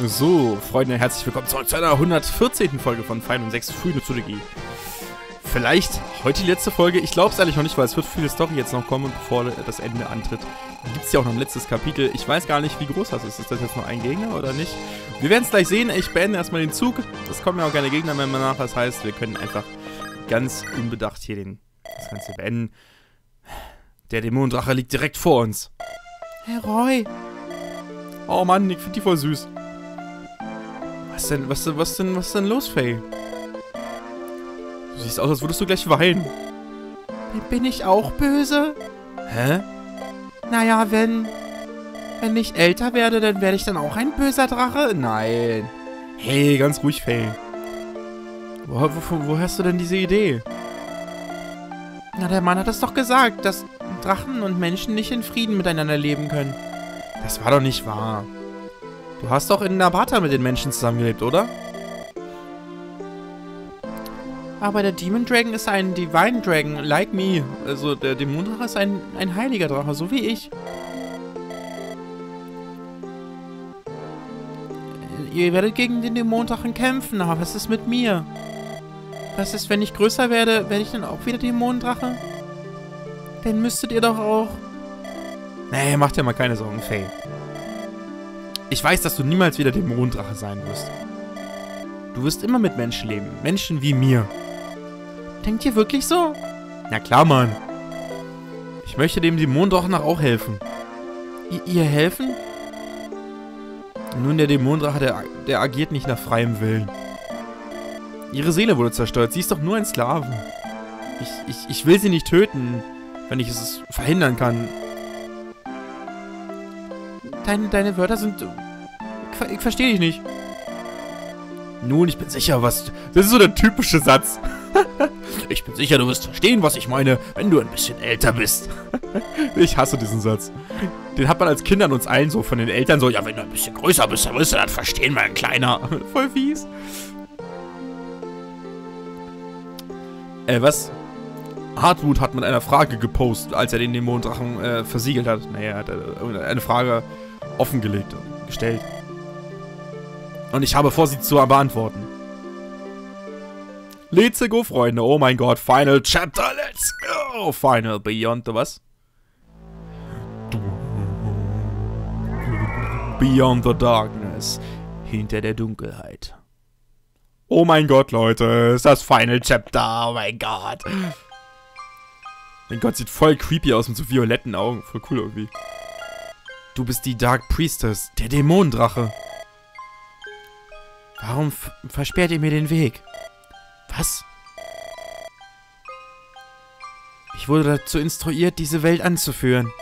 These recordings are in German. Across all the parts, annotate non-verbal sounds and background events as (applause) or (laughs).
So, Freunde, herzlich willkommen zurück zu einer 114. Folge von Final 6 Frühe Tsurugi. Vielleicht heute die letzte Folge. Ich glaube es eigentlich noch nicht, weil es wird viele Story jetzt noch kommen, bevor das Ende antritt. Gibt es ja auch noch ein letztes Kapitel. Ich weiß gar nicht, wie groß das ist. Ist das jetzt nur ein Gegner oder nicht? Wir werden es gleich sehen. Ich beende erstmal den Zug. Es kommen ja auch keine Gegner mehr nach. Das heißt, wir können einfach ganz unbedacht hier den, das Ganze beenden. Der Dämonendrache liegt direkt vor uns. Herr Roy. Oh Mann, ich finde die voll süß. Was denn, was, was denn, was denn los, Faye? Du siehst aus, als würdest du gleich weinen. Bin ich auch böse? Hä? Naja, wenn... Wenn ich älter werde, dann werde ich dann auch ein böser Drache? Nein. Hey, ganz ruhig, Faye. Wo, wo, wo hast du denn diese Idee? Na, der Mann hat es doch gesagt, dass Drachen und Menschen nicht in Frieden miteinander leben können. Das war doch nicht wahr. Du hast doch in Nabata mit den Menschen zusammengelebt, oder? Aber der Demon Dragon ist ein Divine Dragon, like me. Also der Dämonendrache ist ein, ein heiliger Drache, so wie ich. Ihr werdet gegen den Dämonendrachen kämpfen, aber was ist mit mir? Was ist, wenn ich größer werde, werde ich dann auch wieder Dämonendrache? Dann müsstet ihr doch auch... Nee, macht dir mal keine Sorgen, Faye. Ich weiß, dass du niemals wieder Dämonendrache sein wirst. Du wirst immer mit Menschen leben. Menschen wie mir. Denkt ihr wirklich so? Na klar, Mann. Ich möchte dem Dämonendrachen auch helfen. I ihr helfen? Nun, der Dämonendrache, der, der agiert nicht nach freiem Willen. Ihre Seele wurde zerstört. Sie ist doch nur ein Sklave. Ich, ich, ich will sie nicht töten, wenn ich es verhindern kann. Deine, deine Wörter sind... Ich, verstehe dich nicht. Nun, ich bin sicher, was... Das ist so der typische Satz. (laughs) ich bin sicher, du wirst verstehen, was ich meine, wenn du ein bisschen älter bist. (laughs) ich hasse diesen Satz. Den hat man als Kinder an uns allen so von den Eltern so, ja, wenn du ein bisschen größer bist, dann wirst du das verstehen, mein Kleiner. (laughs) Voll fies. Äh, was? Hardwood hat mit einer Frage gepostet, als er den Dämonendrachen äh, versiegelt hat. Naja, er hat äh, eine Frage offengelegt gestellt. Und ich habe vor, sie zu beantworten. Let's go, Freunde. Oh mein Gott, Final Chapter. Let's go. Final Beyond the was? Beyond the Darkness. Hinter der Dunkelheit. Oh mein Gott, Leute. Ist das Final Chapter. Oh mein Gott. Mein Gott, sieht voll creepy aus mit so violetten Augen. Voll cool irgendwie. Du bist die Dark Priestess, der Dämonendrache. Warum versperrt ihr mir den Weg? Was? Ich wurde dazu instruiert, diese Welt anzuführen.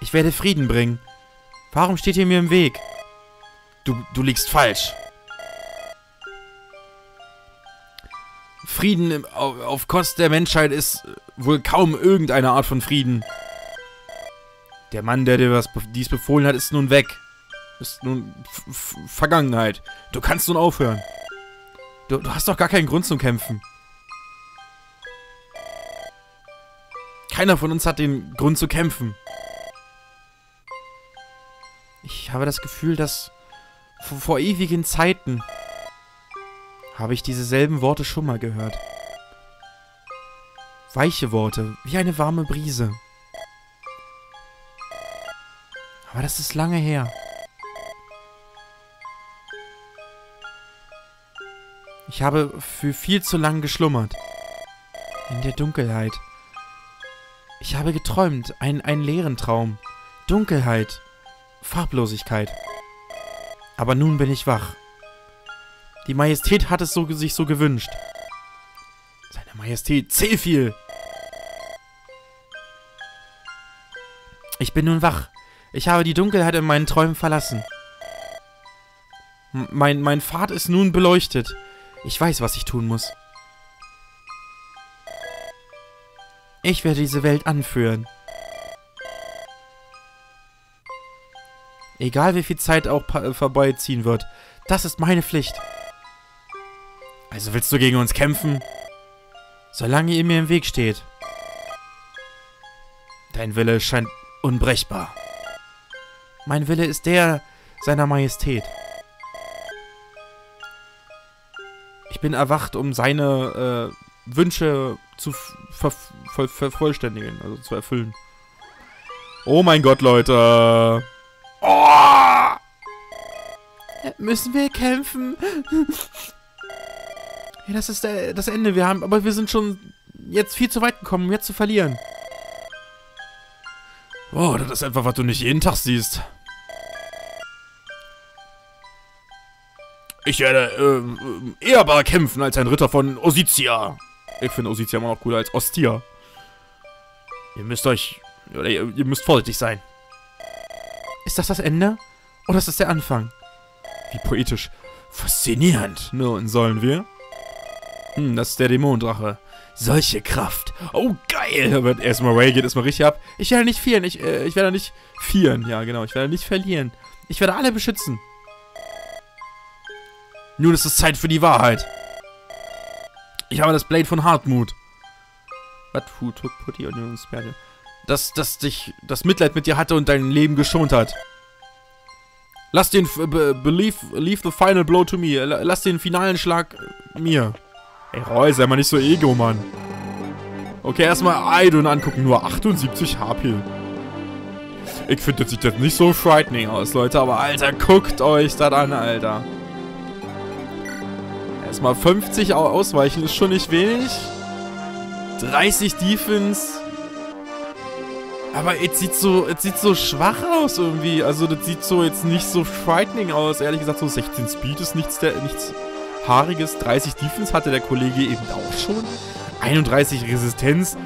Ich werde Frieden bringen. Warum steht ihr mir im Weg? Du, du liegst falsch. Frieden auf, auf Kosten der Menschheit ist wohl kaum irgendeine Art von Frieden. Der Mann, der dir was, dies befohlen hat, ist nun weg. Ist nun Vergangenheit. Du kannst nun aufhören. Du, du hast doch gar keinen Grund zum Kämpfen. Keiner von uns hat den Grund zu kämpfen. Ich habe das Gefühl, dass vor, vor ewigen Zeiten habe ich diese selben Worte schon mal gehört. Weiche Worte, wie eine warme Brise. Aber das ist lange her. Ich habe für viel zu lang geschlummert. In der Dunkelheit. Ich habe geträumt, einen, einen leeren Traum. Dunkelheit. Farblosigkeit. Aber nun bin ich wach. Die Majestät hat es so, sich so gewünscht. Seine Majestät Zephyr. Ich bin nun wach. Ich habe die Dunkelheit in meinen Träumen verlassen. M mein, mein Pfad ist nun beleuchtet. Ich weiß, was ich tun muss. Ich werde diese Welt anführen. Egal wie viel Zeit auch äh, vorbeiziehen wird, das ist meine Pflicht. Also willst du gegen uns kämpfen? Solange ihr mir im Weg steht. Dein Wille scheint unbrechbar. Mein Wille ist der, seiner Majestät. Ich bin erwacht, um seine äh, Wünsche zu ver ver vervollständigen, also zu erfüllen. Oh mein Gott, Leute. Oh! Müssen wir kämpfen? ja, das ist der, das Ende. Wir haben, aber wir sind schon jetzt viel zu weit gekommen, um jetzt zu verlieren. Oh, das ist einfach, was du nicht jeden Tag siehst. Ich werde äh, ehrbar kämpfen als ein Ritter von Ositia. Ich finde Ositia immer noch cooler als Ostia. Ihr müsst euch... Oder ihr, ihr müsst vorsichtig sein. Ist das das Ende? Oder ist das der Anfang? Wie poetisch. Faszinierend. Nun, sollen wir? Hm, das ist der Dämonendrache. Solche Kraft. Oh, geil. Aber erstmal Ray geht erstmal richtig ab. Ich werde nicht vieren. Ich, äh, ich werde nicht vieren. Ja, genau. Ich werde nicht verlieren. Ich werde alle beschützen. Nun ist es Zeit für die Wahrheit. Ich habe das Blade von Hartmut. What who took putty on your spare? Das, das dich, das Mitleid mit dir hatte und dein Leben geschont hat. Lass den, believe, leave the final blow to me. Lass den finalen Schlag mir. Ey, Roy, sei mal nicht so ego, Mann. Okay, erstmal Idun angucken. Nur 78 HP. Ich finde, das sieht jetzt nicht so frightening aus, Leute. Aber, Alter, guckt euch das an, Alter. Erstmal 50 ausweichen ist schon nicht wenig. 30 Defense. Aber es sieht so, sieht so schwach aus irgendwie. Also das sieht so jetzt nicht so frightening aus. Ehrlich gesagt, so 16 Speed ist nichts, der, nichts Haariges. 30 Defense hatte der Kollege eben auch schon. 31 Resistenz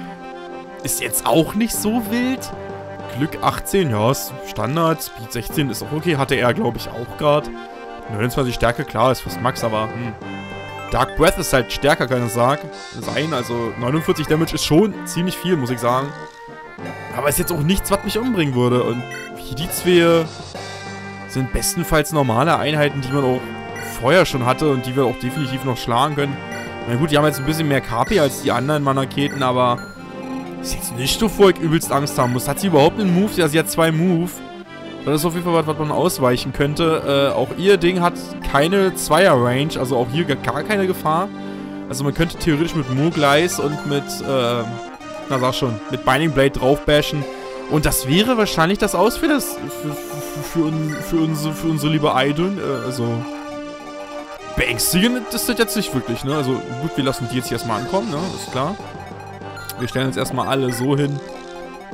ist jetzt auch nicht so wild. Glück 18, ja, ist Standard. Speed 16 ist auch okay. Hatte er, glaube ich, auch gerade. 29 Stärke, klar, ist fast Max, aber hm. Dark Breath ist halt stärker, kann ich sagen. Sein, also 49 Damage ist schon ziemlich viel, muss ich sagen. Aber ist jetzt auch nichts, was mich umbringen würde. Und wie die zwei sind bestenfalls normale Einheiten, die man auch vorher schon hatte und die wir auch definitiv noch schlagen können. Na gut, die haben jetzt ein bisschen mehr KP als die anderen Manaketen, aber ist jetzt nicht so, wo ich übelst Angst haben muss. Hat sie überhaupt einen Move? Ja, sie hat zwei Move. Das ist auf jeden Fall was, was man ausweichen könnte. Äh, auch ihr Ding hat keine Zweier-Range, also auch hier gar keine Gefahr. Also man könnte theoretisch mit Moogleis und mit, äh, na sag schon, mit Binding Blade draufbashen. Und das wäre wahrscheinlich das Aus für das, für, für, für, un, für, unsere, für unsere liebe Idun. Äh, also, beängstigend ist das jetzt nicht wirklich, ne? Also, gut, wir lassen die jetzt hier erstmal ankommen, ne? Ist klar. Wir stellen uns erstmal alle so hin,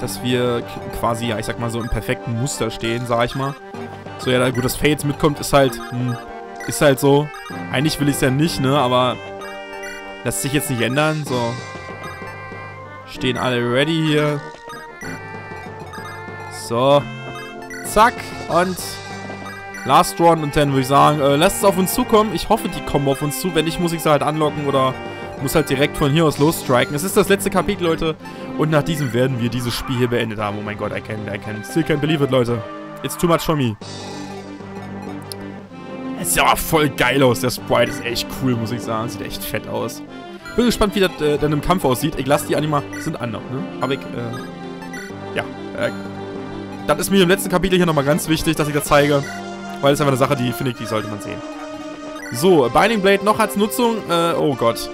dass wir quasi, ja, ich sag mal so im perfekten Muster stehen, sag ich mal. So, ja, gut, dass Faye jetzt mitkommt, ist halt, hm, ist halt so. Eigentlich will ich es ja nicht, ne, aber lässt sich jetzt nicht ändern, so. Stehen alle ready hier. So. Zack, und Last Run und dann würde ich sagen, äh, lasst es auf uns zukommen. Ich hoffe, die kommen auf uns zu. Wenn nicht, muss ich sie halt anlocken oder muss halt direkt von hier aus losstriken. Es ist das letzte Kapitel, Leute. Und nach diesem werden wir dieses Spiel hier beendet haben. Oh mein Gott, I can, I can still can't believe it, Leute. It's too much for me. Es sieht aber voll geil aus. Der Sprite ist echt cool, muss ich sagen. Sieht echt fett aus. Bin gespannt, wie das äh, dann im Kampf aussieht. Ich lasse die Anima... Sind an noch, ne? Aber ich, äh... Ja, äh... Das ist mir im letzten Kapitel hier nochmal ganz wichtig, dass ich das zeige. Weil das ist einfach eine Sache, die, finde ich, die sollte man sehen. So, Binding Blade noch als Nutzung. Äh, oh Gott.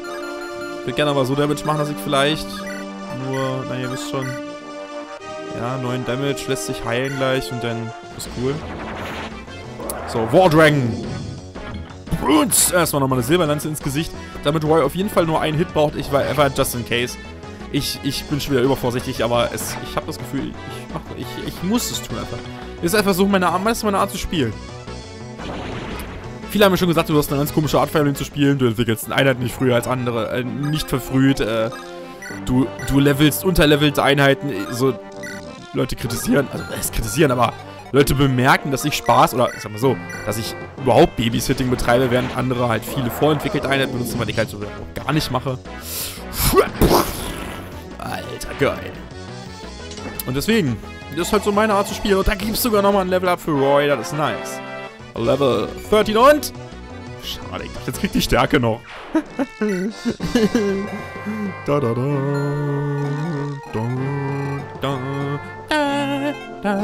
Ich würde gerne aber so Damage machen, dass ich vielleicht nur, na ihr wisst schon. Ja, 9 Damage, lässt sich heilen gleich und dann ist cool. So, War Dragon. Bruns. Erstmal nochmal eine Silberlanze ins Gesicht. Damit Roy auf jeden Fall nur einen Hit braucht. Ich war einfach just in case. Ich, ich bin schon wieder übervorsichtig, aber es, ich habe das Gefühl, ich, mach, ich, ich muss es tun einfach. Ist einfach so meine meine Art zu spielen. Viele haben mir schon gesagt, du hast eine ganz komische Art, Fire zu spielen. Du entwickelst eine Einheit nicht früher als andere, äh, nicht verfrüht. Äh, du, du levelst unterlevelte Einheiten. Äh, so Leute kritisieren, also es kritisieren, aber Leute bemerken, dass ich Spaß, oder sag mal so, dass ich überhaupt Babysitting betreibe, während andere halt viele vorentwickelte Einheiten benutzen, weil ich halt so gar nicht mache. Alter, geil. Und deswegen, das ist halt so meine Art zu spielen. Und da gibt es sogar nochmal ein Level-Up für Roy, das ist nice. Level 13 und... Schade, ich dachte, jetzt kriegt die Stärke noch. (laughs) da, da, da, da, da, da, da,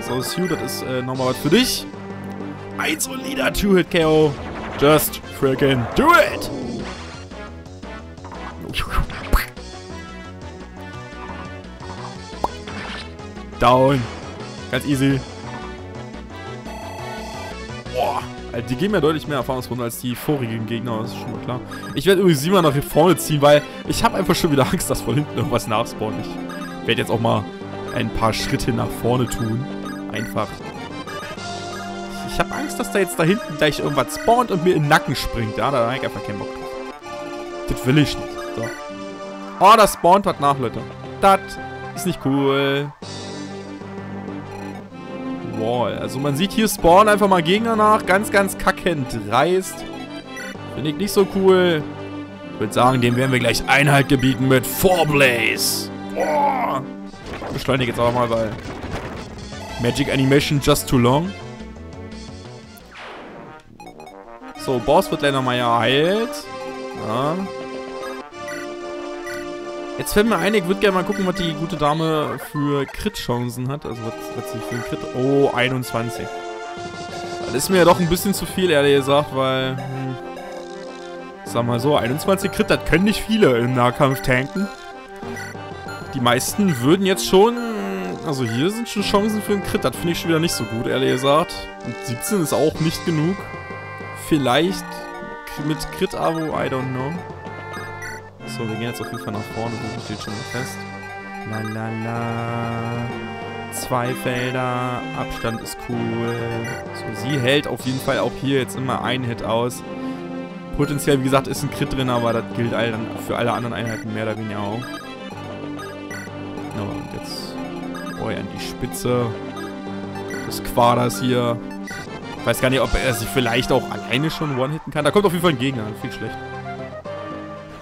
So, Sue, das ist äh, nochmal was für dich. Ein solider Two-Hit-KO. Just freaking do it! Down. Ganz easy. Boah. Also die geben ja deutlich mehr Erfahrungsrunden als die vorigen Gegner, das ist schon mal klar. Ich werde übrigens immer nach hier vorne ziehen, weil ich habe einfach schon wieder Angst, dass von hinten irgendwas nachspawnt. Ich werde jetzt auch mal ein paar Schritte nach vorne tun. Einfach. Ich habe Angst, dass da jetzt da hinten gleich irgendwas spawnt und mir in den Nacken springt. Ja, da habe ich einfach keinen Bock drauf. Das will ich nicht. So. Oh, da spawnt was nach, Leute. Das ist nicht cool. Wall. Also man sieht hier spawnen einfach mal Gegner nach. Ganz, ganz kackend dreist. Finde ich nicht so cool. Ich würde sagen, dem werden wir gleich Einhalt gebieten mit Four Blaze. Boah. Beschleunige jetzt aber mal, weil Magic Animation just too long. So, Boss wird leider mal geheilt. Ja. Jetzt fällt mir ein, ich würde gerne mal gucken, was die gute Dame für Crit-Chancen hat. Also, was, was sie für ein Crit... Oh, 21. Das ist mir ja doch ein bisschen zu viel, ehrlich gesagt, weil... Hm, sag mal so, 21 Crit, das können nicht viele im Nahkampf tanken. Die meisten würden jetzt schon... Also hier sind schon Chancen für einen Crit. Das finde ich schon wieder nicht so gut, ehrlich gesagt. Und 17 ist auch nicht genug. Vielleicht mit Crit-Abo, I don't know. So, wir gehen jetzt auf jeden Fall nach vorne. Das steht schon mal fest. La la la. Zwei Felder. Abstand ist cool. So, sie hält auf jeden Fall auch hier jetzt immer einen Hit aus. Potenziell, wie gesagt, ist ein Crit drin, aber das gilt all, für alle anderen Einheiten mehr oder weniger auch. Und jetzt Boy an die Spitze des Quaders hier. Ich weiß gar nicht, ob er sich vielleicht auch alleine schon one-hitten kann. Da kommt auf jeden Fall ein Gegner. Viel schlecht.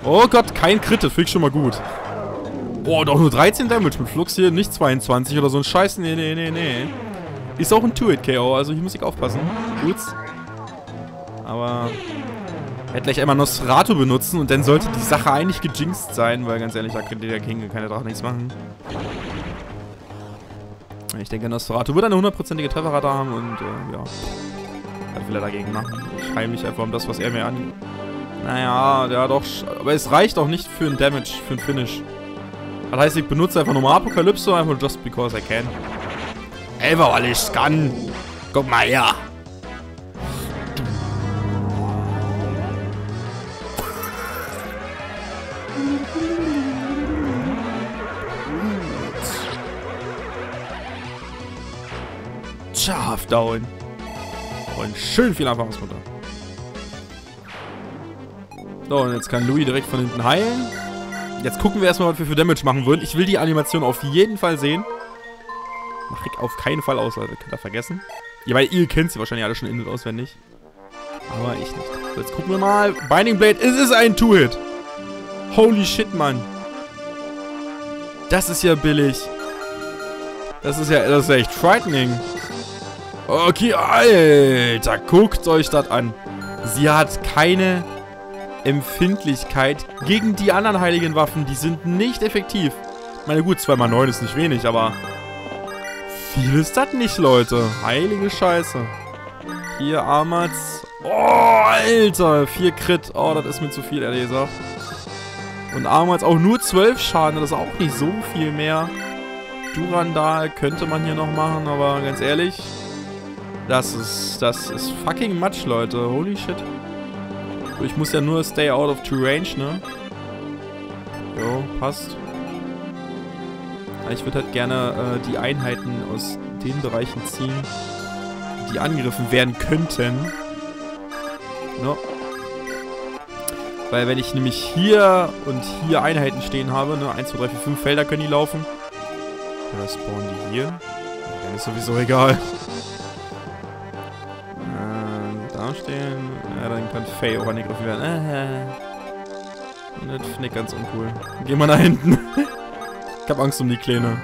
Oh Gott, kein Crit. Das ich schon mal gut. Oh, doch nur 13 Damage mit Flux hier. Nicht 22 oder so ein Scheiß. Nee, nee, nee, nee. Ist auch ein Two-Hit-KO. Also hier muss ich aufpassen. Gut. Aber... Werde gleich einmal Nosferatu benutzen und dann sollte die Sache eigentlich gejinxt sein, weil ganz ehrlich, da könnte der King keine Drache nichts machen. Ich denke, Nosferatu wird eine hundertprozentige Trefferrate haben und äh, ja. Was will er dagegen machen? Ich heile mich einfach um das, was er mir an... Naja, der hat doch... Aber es reicht auch nicht für ein Damage, für ein Finish. Das heißt, ich benutze einfach nochmal Apokalypse, einfach just because I can. Einfach weil ich kann. Guck mal her. Scharf down. Und schön viel Erfahrungspunkte. So, und jetzt kann Louis direkt von hinten heilen. Jetzt gucken wir erstmal, was wir für Damage machen würden. Ich will die Animation auf jeden Fall sehen. Mach ich auf keinen Fall aus, Leute. Könnt ihr vergessen. Ja, weil ihr kennt sie wahrscheinlich alle schon in- und auswendig. Aber ich nicht. So, jetzt gucken wir mal. Binding Blade, es ist ein Two-Hit. Holy shit, Mann. Das ist ja billig. Das ist ja, das ist ja echt frightening. Okay, Alter, guckt euch das an. Sie hat keine Empfindlichkeit gegen die anderen heiligen Waffen. Die sind nicht effektiv. Meine, gut, 2x9 ist nicht wenig, aber viel ist das nicht, Leute. Heilige Scheiße. Hier Armats. Oh, Alter. 4 Crit. Oh, das ist mir zu viel, gesagt. Und Armats auch nur 12 Schaden. Das ist auch nicht so viel mehr. Durandal könnte man hier noch machen, aber ganz ehrlich, das ist, das ist fucking Matsch, Leute. Holy shit. Ich muss ja nur stay out of true range, ne? Jo, passt. Ich würde halt gerne äh, die Einheiten aus den Bereichen ziehen, die angegriffen werden könnten. No. Weil wenn ich nämlich hier und hier Einheiten stehen habe, ne, 1, 2, 3, 4, 5 Felder können die laufen. Oder spawnen die hier? Dann ist sowieso egal. Kann Faye auch angegriffen werden. Äh, das finde ich ganz uncool. Geh mal nach hinten. (laughs) ich hab Angst um die Kleine.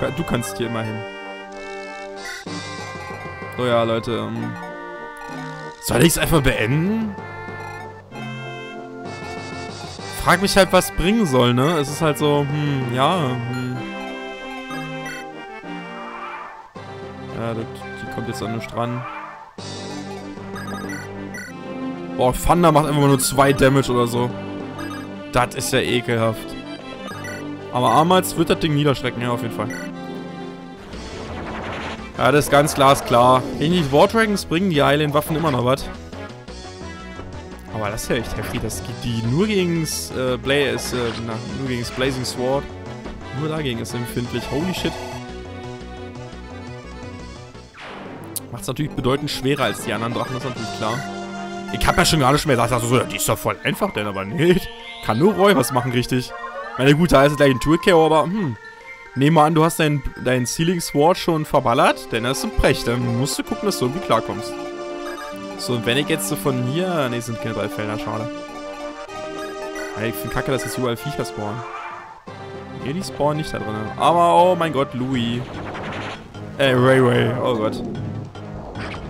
Du, du kannst hier immer hin. So ja, Leute. Ähm, soll ich es einfach beenden? Frag mich halt, was bringen soll, ne? Es ist halt so, hm, ja, hm. Ja, das, die kommt jetzt an nicht dran. Boah, Thunder macht einfach nur zwei Damage oder so. Das ist ja ekelhaft. Aber Amals wird das Ding niederschrecken, ja, auf jeden Fall. Ja, das ist ganz glasklar. Gegen die War Dragons bringen die heilen Waffen immer noch was. Aber das ist ja echt heftig. Das gibt die nur gegen äh, Blaze, äh, na, Blazing Sword. Nur dagegen ist empfindlich. Holy shit. Macht es natürlich bedeutend schwerer als die anderen Drachen, das ist natürlich klar. Ich hab ja schon gar nicht mehr gesagt, also so, die ist doch voll einfach, denn aber nicht. Kann nur Roy was machen, richtig. Meine Gute, da ist gleich ein Toolcare, aber hm. Nehmen wir an, du hast deinen dein Ceiling Sword schon verballert, denn das ist ein Pech. Dann musst du gucken, dass du irgendwie klarkommst. So, und wenn ich jetzt so von hier... Ne, sind keine drei Felder, schade. Ja, ich finde kacke, dass jetzt überall Viecher spawnen. Hier, die spawnen nicht da drin. Aber, oh mein Gott, Louis. Äh, Ray Ray. Oh Gott.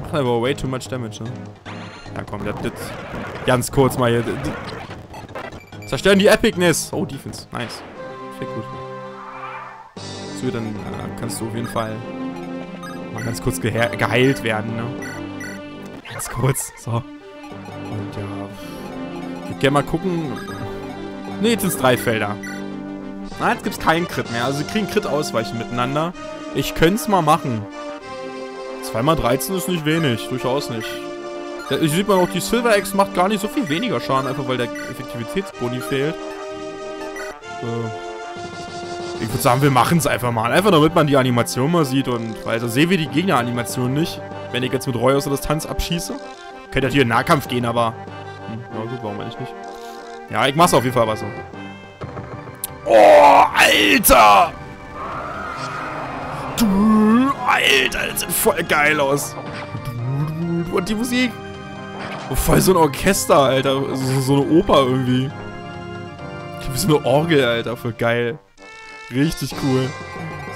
Macht aber way too much damage, ne? Ja, komm, das, das ganz kurz mal hier. Zerstören die Epicness. Oh, Defense. Nice. Sehr gut. So, dann äh, kannst du auf jeden Fall mal ganz kurz geheilt werden, ne? Ganz kurz. So. Und ja. Ich würde gerne mal gucken. Ne, jetzt sind es drei Felder. Na, jetzt gibt es keinen Crit mehr. Also sie kriegen Crit ausweichen miteinander. Ich könnte es mal machen. 2 mal 13 ist nicht wenig. Durchaus nicht. Da sieht man auch, die Silver X macht gar nicht so viel weniger Schaden, einfach weil der Effektivitätsboni fehlt. Äh ich würde sagen, wir machen es einfach mal. Einfach damit man die Animation mal sieht und weil so sehen wir die Gegneranimation nicht, wenn ich jetzt mit Roy aus der Distanz abschieße. Könnte natürlich in Nahkampf gehen, aber... Hm, ja gut, warum eigentlich nicht? Ja, ich mach's auf jeden Fall aber so. Oh, Alter! Du, Alter, das sieht voll geil aus. Und die Musik. Voll so ein Orchester, Alter. So, so eine Oper irgendwie. Wie so eine Orgel, Alter. Voll geil. Richtig cool.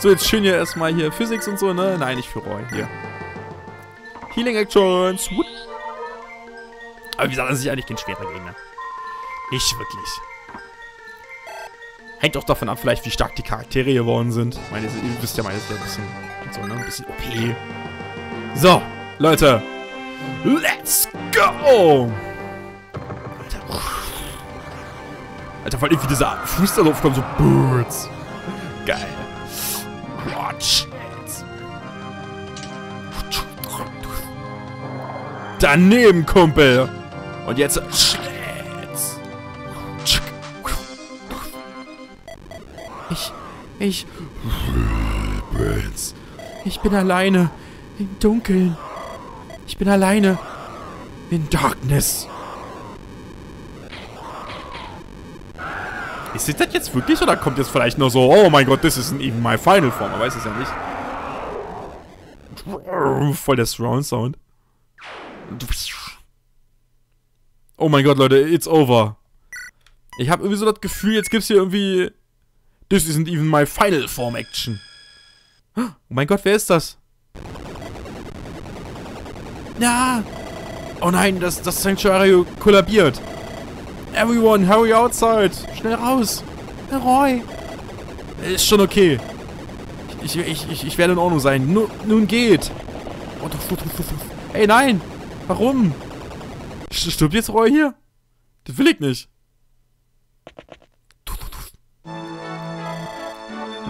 So, jetzt schön hier erstmal hier Physics und so, ne? Nein, nicht für Roy. Hier. Healing Actions. Whoop. Aber wie gesagt, das ist eigentlich kein schwerer Gegner. Nicht wirklich. Hängt auch davon ab, vielleicht, wie stark die Charaktere geworden sind. Ich meine, ihr wisst ja ja ein bisschen, so, ne? ein bisschen OP. So, Leute. Let's go! Alter. Alter, vor allem wie dieser Fuß da drauf so Birds. Geil. Watch. Daneben, Kumpel. Und jetzt Schlitz. Ich, ich, ich bin alleine im Dunkeln. Bin alleine. In Darkness. Ist das jetzt wirklich oder kommt jetzt vielleicht nur so, oh mein Gott, das ist even my final form. Man weiß es ja nicht. Voll der Surround Sound. Oh mein Gott, Leute, it's over. Ich habe irgendwie so das Gefühl, jetzt gibt's hier irgendwie... This isn't even my final form action. Oh mein Gott, wer ist das? Ja! Oh nein, das, das Sanctuary kollabiert. Everyone, hurry outside. Schnell raus. Roy. Ist schon okay. Ich, ich, ich, ich werde in Ordnung sein. Nun, nun geht. Ey, nein. Warum? Stirbt jetzt Roy hier? Das will ich nicht.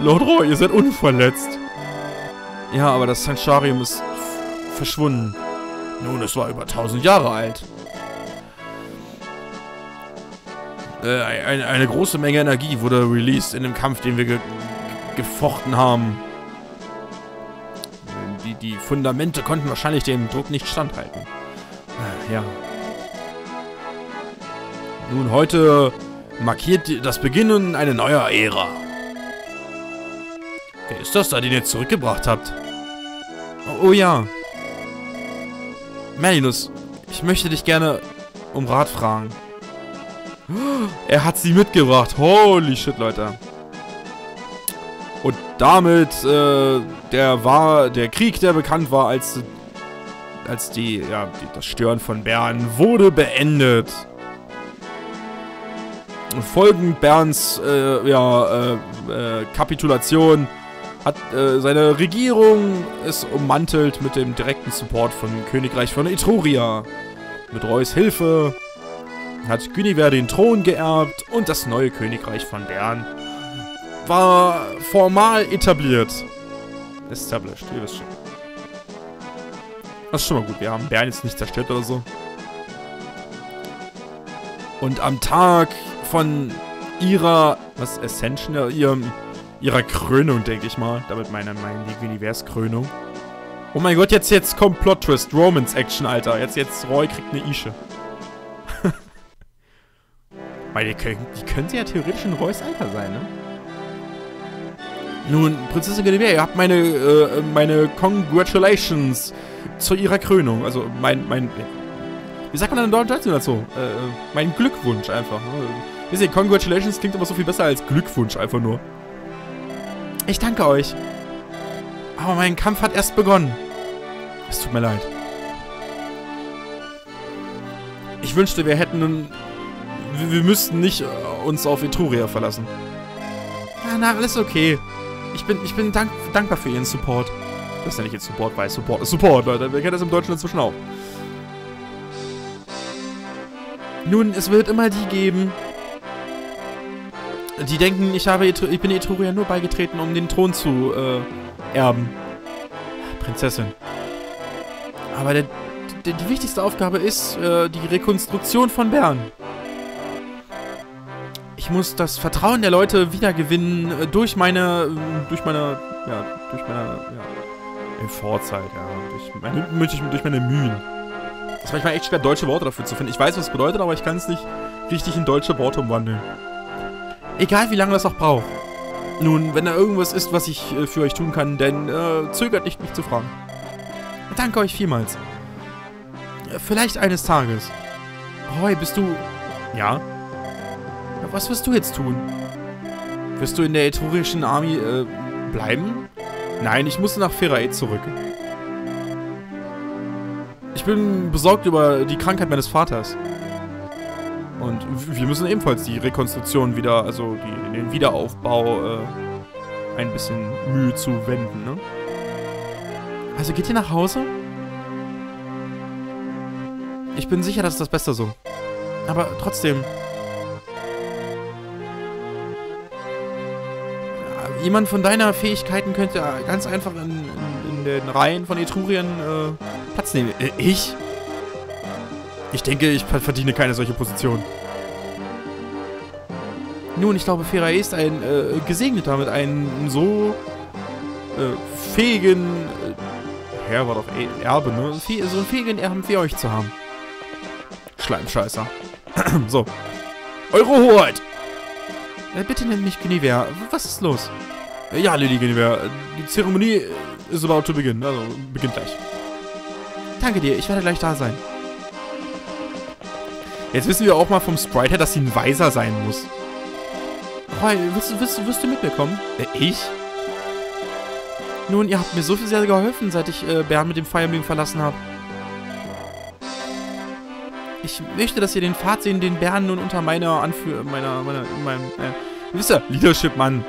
Lord Roy, ihr seid unverletzt. Ja, aber das Sanctuarium ist verschwunden. Nun, es war über 1000 Jahre alt. Äh, eine, eine, große Menge Energie wurde released in dem Kampf, den wir ge gefochten haben. Die, die Fundamente konnten wahrscheinlich dem Druck nicht standhalten. Äh, ja. Nun, heute markiert das Beginnen einer neuen Ära. Wer ist das da, den ihr zurückgebracht habt? Oh, oh ja. Melinus, ich möchte dich gerne um Rat fragen. Er hat sie mitgebracht. Holy shit, Leute. Und damit, äh, der war, der Krieg, der bekannt war als, als die, ja, die, das Stören von Bern, wurde beendet. Folgend Berns, äh, ja, äh, äh, Kapitulation hat äh, seine Regierung ist ummantelt mit dem direkten Support von Königreich von Etruria. Mit Reus Hilfe hat Guinevere den Thron geerbt und das neue Königreich von Bern war formal etabliert. Established, ihr wisst schon. Das ist schon mal gut, wir haben Bern jetzt nicht zerstört oder so. Und am Tag von ihrer, was, Ascension, ihrem, ihrer Krönung, denke ich mal. Damit meine, meine Univers Krönung. Oh mein Gott, jetzt, jetzt kommt Plot Twist, Romance Action, Alter. Jetzt, jetzt, Roy kriegt eine Ische. (laughs) Weil die, können, die könnte ja theoretisch in Roys Alter sein, ne? Nun, Prinzessin Guinevere, ihr habt meine, äh, meine Congratulations zu ihrer Krönung. Also, mein, mein, wie sagt man dann in Deutsch dazu? Äh, mein Glückwunsch einfach. Ne? Wisst ihr, Congratulations klingt immer so viel besser als Glückwunsch einfach nur. Ich danke euch. Aber mein Kampf hat erst begonnen. Es tut mir leid. Ich wünschte, wir hätten... Wir, wir müssten nicht äh, uns auf Etruria verlassen. Ja, na, alles okay. Ich bin, ich bin dank, dankbar für Ihren Support. Das ist ja nicht jetzt Support, weil Support ist Support, Leute. Wir kennen das im Deutschen inzwischen auch. Nun, es wird immer die geben, die denken, ich, habe Etru ich bin Etruria nur beigetreten, um den Thron zu äh, erben. Prinzessin. Aber der, der, die wichtigste Aufgabe ist äh, die Rekonstruktion von Bern. Ich muss das Vertrauen der Leute wiedergewinnen äh, durch meine, durch meine, ja, durch meine, ja, Vorzeit, ja, durch meine, durch meine Mühen. Es ist manchmal echt schwer, deutsche Worte dafür zu finden. Ich weiß, was es bedeutet, aber ich kann es nicht richtig in deutsche Worte umwandeln. Egal, wie lange das auch braucht. Nun, wenn da irgendwas ist, was ich äh, für euch tun kann, dann äh, zögert nicht, mich zu fragen. Danke euch vielmals. Vielleicht eines Tages. Roy, bist du... Ja? Was wirst du jetzt tun? Wirst du in der etrurischen Armee äh, bleiben? Nein, ich muss nach Ferae zurück. Ich bin besorgt über die Krankheit meines Vaters. Und wir müssen ebenfalls die Rekonstruktion wieder, also die, den Wiederaufbau äh, ein bisschen Mühe zuwenden, ne? Also geht ihr nach Hause? Ich bin sicher, das ist das Beste so. Aber trotzdem. Jemand von deiner Fähigkeiten könnte ganz einfach in, in, in den Reihen von Etrurien äh, Platz nehmen. Äh, ich? Ich denke, ich verdiene keine solche Position. Nun, ich glaube, Ferae ist ein äh, Gesegneter mit einem so äh, fähigen äh, Herr war doch eh Erbe, ne? So einen fähigen Erben wie euch zu haben. Schleimscheißer. (clears throat) so. Eure Hoheit! Äh, bitte nennt mich Guinevere. Was ist los? Äh, ja, Lady Guinevere. Die Zeremonie ist about to begin. Also, beginnt gleich. Danke dir, ich werde gleich da sein. Jetzt wissen wir auch mal vom Sprite her, dass sie ein Weiser sein muss. Roy, willst, willst, willst du mit mir kommen? Äh, ich? Nun, ihr habt mir so viel sehr geholfen, seit ich äh, Bern mit dem Firebeam verlassen habe. Ich möchte, dass ihr den Pfad sehen, den Bern nun unter meiner Anführ... meiner... meiner... meinem... Äh, ihr wisst ja, Leadership, Mann.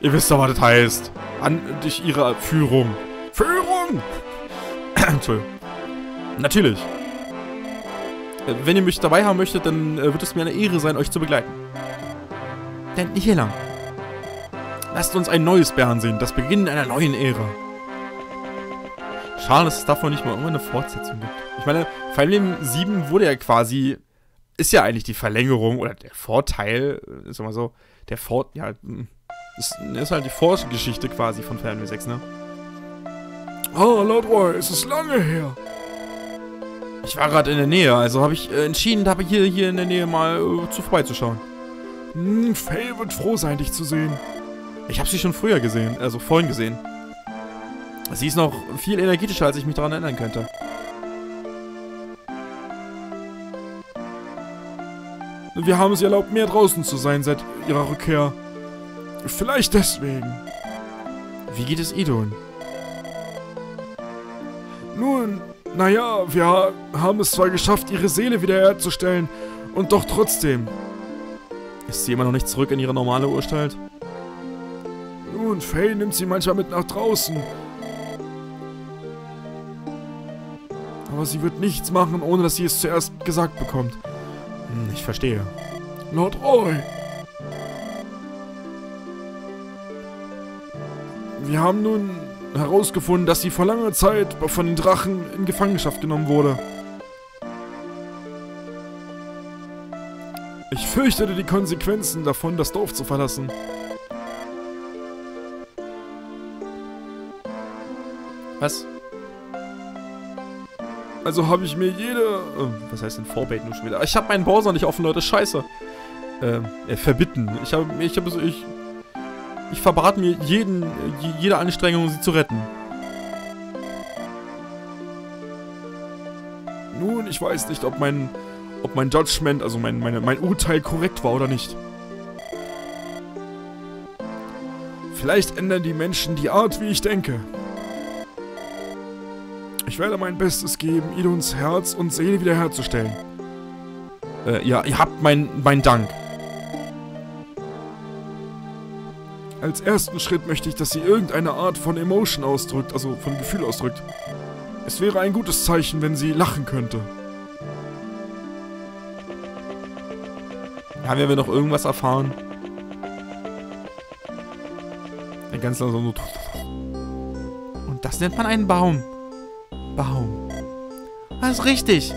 Ihr wisst doch, was das heißt. An, durch ihre Führung. Führung! Entschuldigung. Natürlich. Wenn ihr mich dabei haben möchtet, dann äh, wird es mir eine Ehre sein, euch zu begleiten. Denn hier lang. Lasst uns ein neues Bären sehen, das Beginn einer neuen Ära. Schade, dass es davon nicht mal immer eine Fortsetzung gibt. Ich meine, Fire Emblem 7 wurde ja quasi, ist ja eigentlich die Verlängerung oder der Vorteil, äh, ist mal so, der Vor, ja, hm, ist, ist halt die Vorgeschichte quasi von Fire Emblem 6, ne? Oh, Lord Roy, es ist lange her. Ich war gerade in der Nähe, also habe ich äh, entschieden, da hier, hier in der Nähe mal äh, zu vorbeizuschauen. Hm, Faye wird froh sein, dich zu sehen. Ich habe sie schon früher gesehen, also vorhin gesehen. Sie ist noch viel energetischer, als ich mich daran erinnern könnte. Wir haben sie erlaubt, mehr draußen zu sein seit ihrer Rückkehr. Vielleicht deswegen. Wie geht es Idun? Nun, naja, wir haben es zwar geschafft, ihre Seele wiederherzustellen, und doch trotzdem. Ist sie immer noch nicht zurück in ihre normale Urstalt? Nun, Faye nimmt sie manchmal mit nach draußen. Aber sie wird nichts machen, ohne dass sie es zuerst gesagt bekommt. Hm, ich verstehe. Lord Roy! Wir haben nun herausgefunden, dass sie vor langer Zeit von den Drachen in Gefangenschaft genommen wurde. Ich fürchtete die Konsequenzen davon, das Dorf zu verlassen. Was? Also habe ich mir jede... Oh, was heißt denn Vorbait nur schon wieder? Ich habe meinen Browser nicht offen, Leute. Scheiße. Ähm, äh, verbitten. Ich habe... Ich habe... Ich, ich verbat mir jeden... Jede Anstrengung, sie zu retten. Nun, ich weiß nicht, ob mein... Ob mein Judgment, also mein, meine, mein Urteil korrekt war oder nicht. Vielleicht ändern die Menschen die Art, wie ich denke. Ich werde mein Bestes geben, Idons Herz und Seele wiederherzustellen. Äh, ja, ihr habt meinen mein Dank. Als ersten Schritt möchte ich, dass sie irgendeine Art von Emotion ausdrückt, also von Gefühl ausdrückt. Es wäre ein gutes Zeichen, wenn sie lachen könnte. Haben wir noch irgendwas erfahren? Ganz langsam so. Und das nennt man einen Baum. Baum. Ist richtig.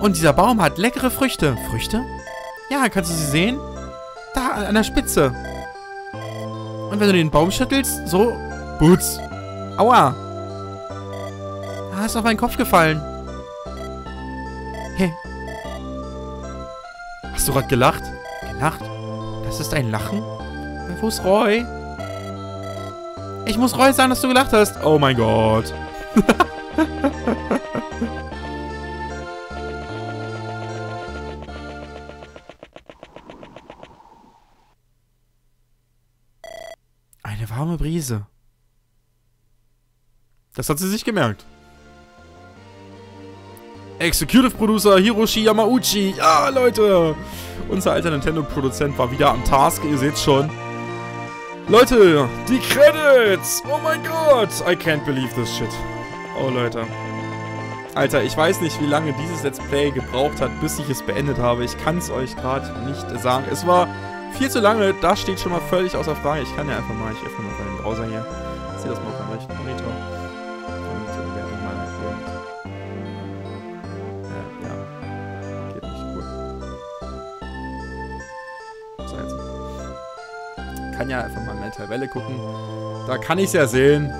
Und dieser Baum hat leckere Früchte. Früchte? Ja, kannst du sie sehen? Da, an der Spitze. Und wenn du den Baum schüttelst, so... Butz. Aua. Ah, ist auf meinen Kopf gefallen. Hey. Hast du gerade gelacht? Gelacht? Das ist ein Lachen? Wo ist Roy? Ich muss Roy sagen, dass du gelacht hast. Oh mein Gott. (laughs) Das hat sie sich gemerkt. Executive Producer Hiroshi Yamauchi. Ja, Leute. Unser alter Nintendo-Produzent war wieder am Task. Ihr seht's schon. Leute, die Credits. Oh mein Gott. I can't believe this shit. Oh, Leute. Alter, ich weiß nicht, wie lange dieses Let's Play gebraucht hat, bis ich es beendet habe. Ich kann es euch gerade nicht sagen. Es war viel zu lange. Das steht schon mal völlig außer Frage. Ich kann ja einfach mal, ich öffne mal meinen Browser hier. Ich sehe das mal auf meinem rechten Monitor. Kann ja einfach mal in meine Tabelle gucken. Da kann ich es ja sehen.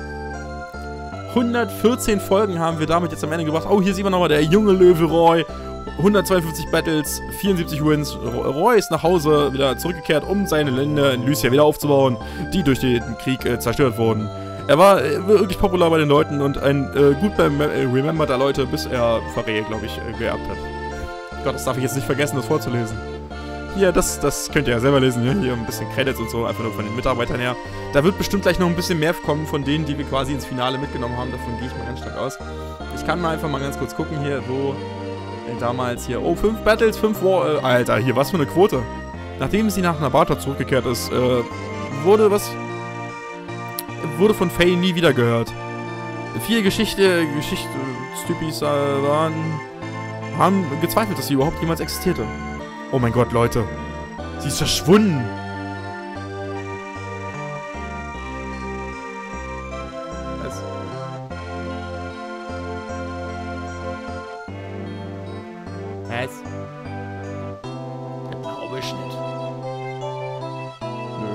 114 Folgen haben wir damit jetzt am Ende gebracht. Oh, hier sieht man nochmal der junge Löwe Roy. 152 Battles, 74 Wins. Roy ist nach Hause wieder zurückgekehrt, um seine Länder in Lycia wieder aufzubauen, die durch den Krieg äh, zerstört wurden. Er war äh, wirklich populär bei den Leuten und ein äh, gut äh, Remember der Leute, bis er Verrähe, glaube ich, äh, geerbt hat. Gott, das darf ich jetzt nicht vergessen, das vorzulesen. Hier, das, das könnt ihr ja selber lesen. Hier, hier ein bisschen Credits und so, einfach nur von den Mitarbeitern her. Da wird bestimmt gleich noch ein bisschen mehr kommen von denen, die wir quasi ins Finale mitgenommen haben. Davon gehe ich mal ganz stark aus. Ich kann mal einfach mal ganz kurz gucken hier, wo äh, damals hier... Oh, 5 Battles, 5 War... Äh, Alter, hier, was für eine Quote. Nachdem sie nach Nabata zurückgekehrt ist, äh, wurde was... Wurde von Faye nie wieder gehört. Vier Geschichte... Geschichtstypis äh, waren... Haben gezweifelt, dass sie überhaupt jemals existierte. Oh mein Gott, Leute. Sie ist verschwunden. Was? Was? Glaube ich nicht. Nö.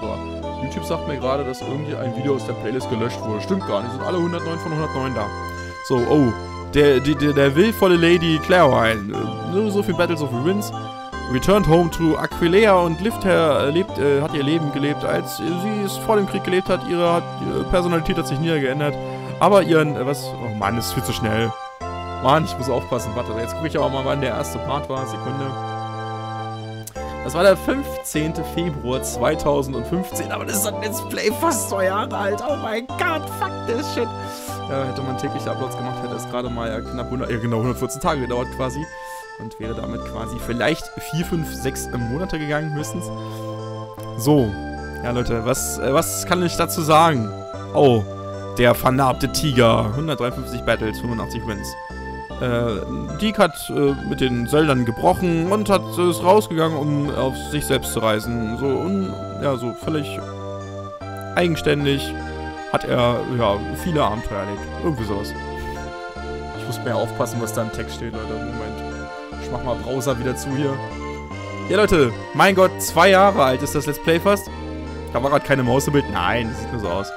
So. YouTube sagt mir gerade, dass irgendwie ein Video aus der Playlist gelöscht wurde. Stimmt gar nicht. Sind alle 109 von 109 da. So, oh. Der, der, der, willvolle Lady Clairine. Nur so viel Battles of Wins. Returned home to Aquilea und lebt, äh, hat ihr Leben gelebt, als sie es vor dem Krieg gelebt hat. Ihre, ihre Personalität hat sich nie geändert. Aber ihren, äh, was, oh Mann, das ist viel zu schnell. Mann, ich muss aufpassen. Warte, jetzt gucke ich aber mal, wann der erste Part war. Sekunde. Das war der 15. Februar 2015. Aber das ist ein Let's Play fast zwei Jahre alt. Oh mein Gott, fuck this shit. Ja, hätte man tägliche Uploads gemacht, hätte es gerade mal knapp 100, ja, genau 114 Tage gedauert quasi. Und wäre damit quasi vielleicht 4, 5, 6 Monate gegangen, höchstens. So, Ja, Leute, was, äh, was kann ich dazu sagen? Oh, der vernarbte Tiger. 153 Battles, 85 Wins. Äh, Deke hat äh, mit den Söldern gebrochen und hat ist rausgegangen, um auf sich selbst zu reisen. So, un, ja, so völlig eigenständig hat er, ja, viele Abenteuer erlebt. Irgendwie sowas. Ich muss mehr aufpassen, was da im Text steht, Leute. Moment. Ich mach mal Browser wieder zu hier. Ja, Leute, mein Gott, zwei Jahre alt ist das Let's Play fast. Da war gerade keine Maus im Bild. Nein, das sieht nur so aus.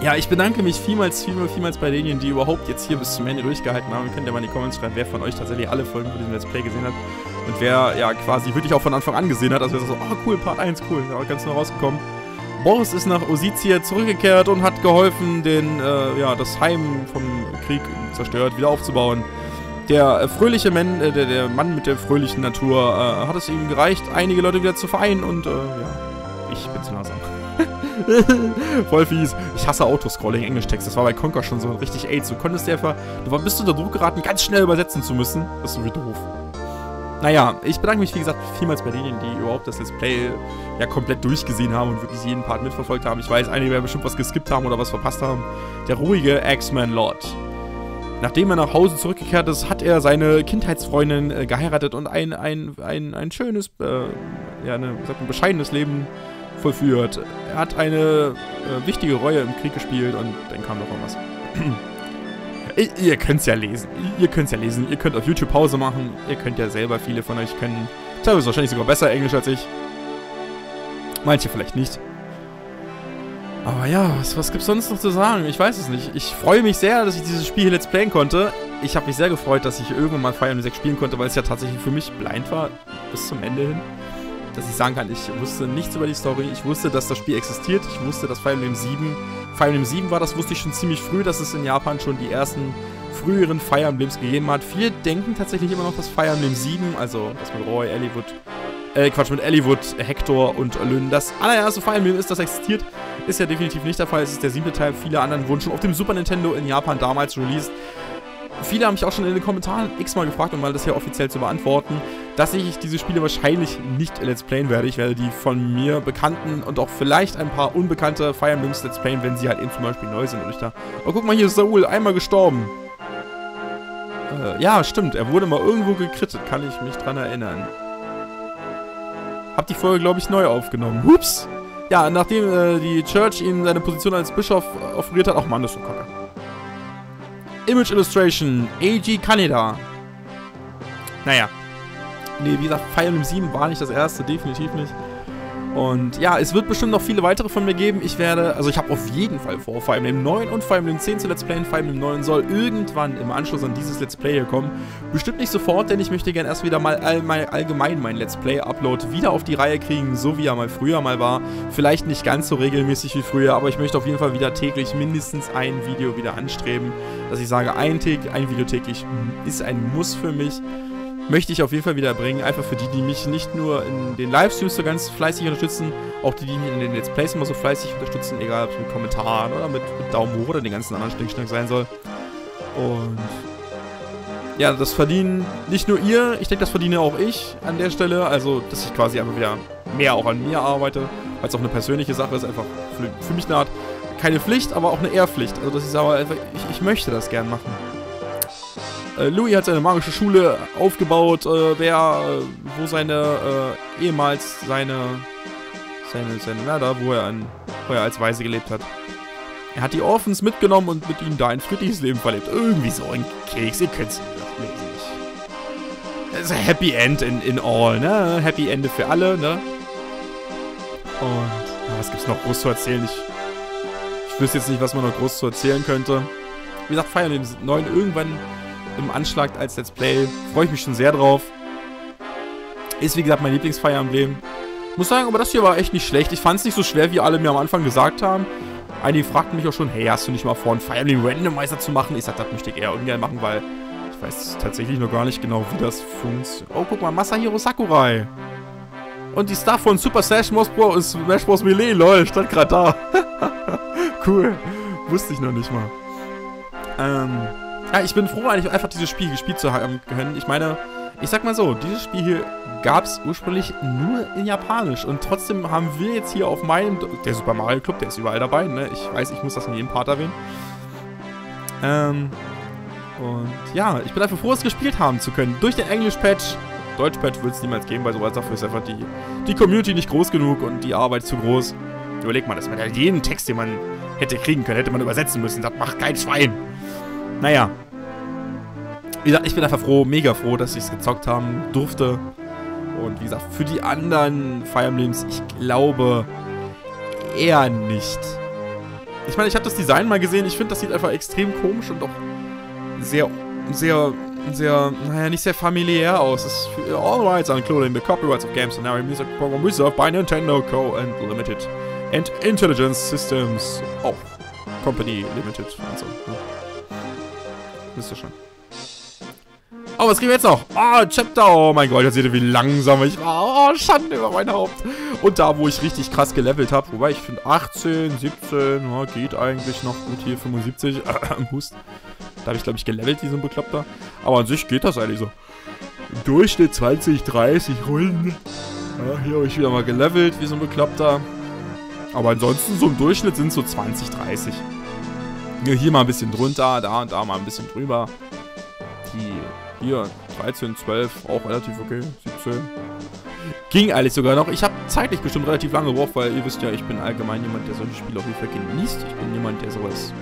Ja, ich bedanke mich vielmals, vielmals, vielmals bei denen, die überhaupt jetzt hier bis zum Ende durchgehalten haben. Ihr könnt ja mal in die Comments schreiben, wer von euch tatsächlich alle Folgen von diesem Let's Play gesehen hat. Und wer ja quasi wirklich auch von Anfang an gesehen hat. Also wer so, oh cool, Part 1, cool, ja, ganz neu rausgekommen. Boris ist nach Osizia zurückgekehrt und hat geholfen, den, äh, ja, das Heim vom Krieg zerstört, wieder aufzubauen. Der äh, fröhliche Mann, äh, der, der, Mann mit der fröhlichen Natur, äh, hat es ihm gereicht, einige Leute wieder zu vereinen und, äh, ja, ich bin zu langsam. (laughs) Voll fies. Ich hasse Autoscrolling, Englischtext. Das war bei Conker schon so richtig AIDS. Du konntest dir einfach, du bist unter Druck geraten, ganz schnell übersetzen zu müssen. Das ist so wie doof. Naja, ich bedanke mich, wie gesagt, vielmals bei denen, die überhaupt das Let's Play ja komplett durchgesehen haben und wirklich jeden Part mitverfolgt haben. Ich weiß, einige werden bestimmt was geskippt haben oder was verpasst haben. Der ruhige X-Men Lord. Nachdem er nach Hause zurückgekehrt ist, hat er seine Kindheitsfreundin äh, geheiratet und ein, ein, ein, ein schönes, äh, ja, eine, sagt man, bescheidenes Leben vollführt. Er hat eine äh, wichtige Reue im Krieg gespielt und dann kam noch irgendwas. (clears throat) ihr könnt es ja lesen. Ihr könnt es ja lesen. Ihr könnt auf YouTube Pause machen. Ihr könnt ja selber, viele von euch können teilweise wahrscheinlich sogar besser Englisch als ich. Manche vielleicht nicht. Aber ja, was, was es sonst noch zu sagen? Ich weiß es nicht. Ich freue mich sehr, dass ich dieses Spiel hier Let's Playen konnte. Ich habe mich sehr gefreut, dass ich irgendwann mal Fire Emblem 6 spielen konnte, weil es ja tatsächlich für mich blind war bis zum Ende hin dass ich sagen kann, ich wusste nichts über die Story. Ich wusste, dass das Spiel existiert. Ich wusste, dass Fire Emblem 7 Fire Emblem 7 war. Das wusste ich schon ziemlich früh, dass es in Japan schon die ersten früheren Fire Emblems gegeben hat. Viele denken tatsächlich immer noch, dass Fire Emblem 7, also das mit Roy, Ellwood, äh, Quatsch, mit Ellwood, Hector und Lynn, das allererste Fire Emblem ist, das existiert. Ist ja definitiv nicht der Fall. Es ist der siebte Teil. Viele anderen wurden schon auf dem Super Nintendo in Japan damals released. Viele haben mich auch schon in den Kommentaren x-mal gefragt, um mal das hier offiziell zu beantworten, dass ich diese Spiele wahrscheinlich nicht Let's Playen werde. Ich werde die von mir bekannten und auch vielleicht ein paar unbekannte Fire Emblems Let's Playen, wenn sie halt eben zum Beispiel neu sind und ich da... Oh, guck mal, hier ist Saul, einmal gestorben. Äh, ja, stimmt, er wurde mal irgendwo gekrittet, kann ich mich dran erinnern. Hab die Folge, glaube ich, neu aufgenommen. Ups! Ja, nachdem äh, die Church ihm seine Position als Bischof offeriert hat, ach man, das ist so kacke. Image Illustration, AG Kaneda. Naja. Nee, wie gesagt, Fire Emblem 7 war nicht das erste, definitiv nicht. Und ja, es wird bestimmt noch viele weitere von mir geben. Ich werde, also ich habe auf jeden Fall vor, Fire Emblem 9 und Fire Emblem 10 zu Let's Playen. Fire Emblem 9 soll irgendwann im Anschluss an dieses Let's Play hier kommen. Bestimmt nicht sofort, denn ich möchte gerne erst wieder mal all, mal allgemein meinen Let's Play-Upload wieder auf die Reihe kriegen, so wie er mal früher mal war. Vielleicht nicht ganz so regelmäßig wie früher, aber ich möchte auf jeden Fall wieder täglich mindestens ein Video wieder anstreben. Dass ich sage, ein, ein Video täglich ist ein Muss für mich möchte ich auf jeden Fall wieder bringen. Einfach für die, die mich nicht nur in den Livestreams so ganz fleißig unterstützen, auch die, die mich in den Let's Plays immer so fleißig unterstützen, egal ob es mit Kommentaren oder mit, mit Daumen hoch oder den ganzen anderen Schnickschnack sein soll. Und ja, das verdienen nicht nur ihr, ich denke, das verdiene auch ich an der Stelle. Also, dass ich quasi einfach wieder mehr auch an mir arbeite, weil es auch eine persönliche Sache ist, einfach für, für mich eine Art, keine Pflicht, aber auch eine Ehrpflicht. Also, dass ich sage, einfach, ich, ich möchte das gern machen. Äh, Louis hat seine magische Schule aufgebaut, äh, wer, äh, wo seine, äh, ehemals seine, seine, seine, na da, wo er, an, wo er als Weise gelebt hat. Er hat die Orphans mitgenommen und mit ihnen da ein friedliches Leben verlebt. Irgendwie so ein Keks, ihr könnt's lesen. Das ist ein Happy End in, in all, ne? Happy Ende für alle, ne? Und, was gibt's noch groß zu erzählen? Ich, ich wüsste jetzt nicht, was man noch groß zu erzählen könnte. Wie gesagt, feiern den neuen irgendwann im Anschlag als Let's Play. Freue ich mich schon sehr drauf. Ist wie gesagt mein Lieblingsfire Emblem. Muss sagen, aber das hier war echt nicht schlecht. Ich fand es nicht so schwer, wie alle mir am Anfang gesagt haben. Einige fragten mich auch schon, hey, hast du nicht mal vor, einen Fire Emblem Randomizer zu machen? Ich sag, das möchte ich eher ungern machen, weil ich weiß tatsächlich noch gar nicht genau, wie das funktioniert. Oh, guck mal, Masahiro Sakurai. Und die Stuff von Super Smash Bros. Smash Bros. Melee, lol, stand gerade da. (laughs) cool. Wusste ich noch nicht mal. Ähm, ja, ich bin froh, eigentlich einfach dieses Spiel gespielt zu haben können. Ich meine, Ich sag mal so, dieses Spiel hier gab es ursprünglich nur in Japanisch. Und trotzdem haben wir jetzt hier auf meinem... Der Super Mario Club, der ist überall dabei, ne? Ich weiß, ich muss das in jedem Part erwähnen. Ähm... Und ja, ich bin dafür froh, es gespielt haben zu können. Durch den Englisch-Patch. Deutsch-Patch wird es niemals geben, weil sowas dafür ist einfach die, die Community nicht groß genug und die Arbeit zu groß. Überleg mal, das wäre ja jeden Text, den man hätte kriegen können, hätte man übersetzen müssen. Das macht kein Schwein. Naja. Wie gesagt, ich bin einfach froh, mega froh, dass ich es gezockt haben durfte. Und wie gesagt, für die anderen Fire Emblems, ich glaube eher nicht. Ich meine, ich habe das Design mal gesehen. Ich finde, das sieht einfach extrem komisch und auch sehr, sehr, sehr, naja, nicht sehr familiär aus. Es ist all rights including the copyrights of games and now music program reserved by Nintendo Co. and Limited and Intelligence Systems. Oh, Company Limited und ihr schon. Oh, was kriegen wir jetzt noch? Oh, Chapter. Oh mein Gott, jetzt seht ihr, wie langsam ich war. Oh, Schande über mein Haupt. Und da, wo ich richtig krass gelevelt habe. Wobei, ich finde 18, 17, ja, geht eigentlich noch gut hier. 75, äh, (clears throat) Hust. Da habe ich, glaube ich, gelevelt, wie so ein Bekloppter. Aber an sich geht das eigentlich so. Im Durchschnitt 20, 30 Runden. Ja, hier habe ich wieder mal gelevelt, wie so ein Bekloppter. Aber ansonsten so im Durchschnitt sind es so 20, 30. Hier mal ein bisschen drunter, da und da mal ein bisschen drüber. Die hier, 13, 12, auch relativ okay. 17. Ging eigentlich sogar noch. Ich habe zeitlich bestimmt relativ lange gebraucht, weil ihr wisst ja, ich bin allgemein jemand, der solche Spiele auf jeden Fall genießt. Ich bin jemand, der sowas